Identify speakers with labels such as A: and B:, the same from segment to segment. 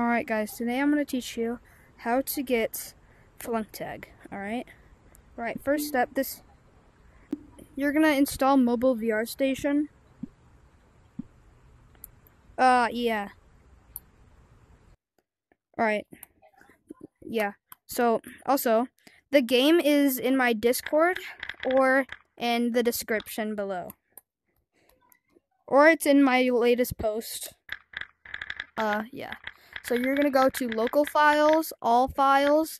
A: Alright guys, today I'm going to teach you how to get Flunk Tag, alright? Alright, first step, this, you're going to install Mobile VR Station. Uh, yeah. Alright. Yeah. So, also, the game is in my Discord or in the description below. Or it's in my latest post. Uh, yeah. So you're gonna go to local files, all files,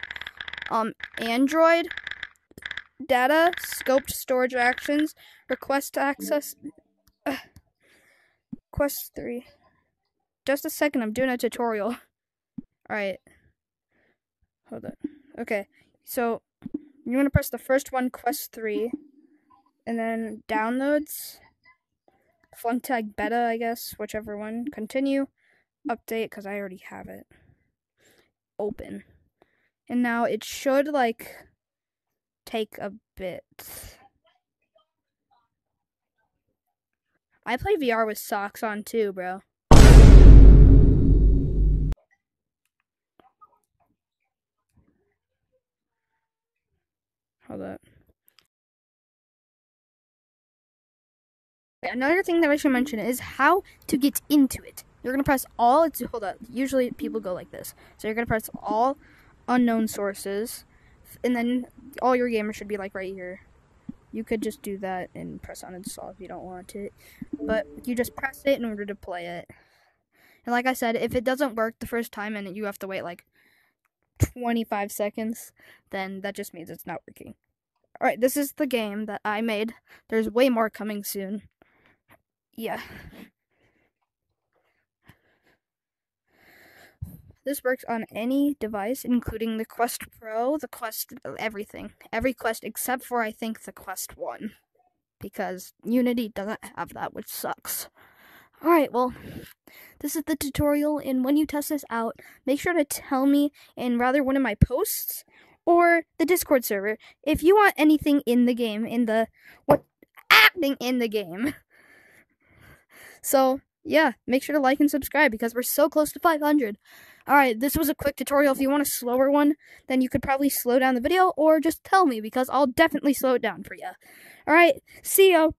A: um, Android, data, scoped storage actions, request access, uh, quest three. Just a second, I'm doing a tutorial. Alright. Hold on. Okay, so you're gonna press the first one, quest three, and then downloads, Flunk Tag beta, I guess, whichever one. Continue update because I already have it open. And now it should like take a bit. I play VR with socks on too, bro. Hold up. Another thing that I should mention is how to get into it. You're gonna press all. It's hold up. Usually people go like this. So you're gonna press all unknown sources, and then all your gamers should be like right here. You could just do that and press uninstall if you don't want it, but you just press it in order to play it. And like I said, if it doesn't work the first time and you have to wait like 25 seconds, then that just means it's not working. Alright, this is the game that I made. There's way more coming soon. Yeah. This works on any device, including the Quest Pro, the Quest, everything. Every Quest except for, I think, the Quest 1. Because Unity doesn't have that, which sucks. Alright, well, this is the tutorial, and when you test this out, make sure to tell me in rather one of my posts or the Discord server if you want anything in the game, in the, what, acting in the game. So, yeah, make sure to like and subscribe because we're so close to 500. Alright, this was a quick tutorial. If you want a slower one, then you could probably slow down the video or just tell me because I'll definitely slow it down for you. Alright, see ya!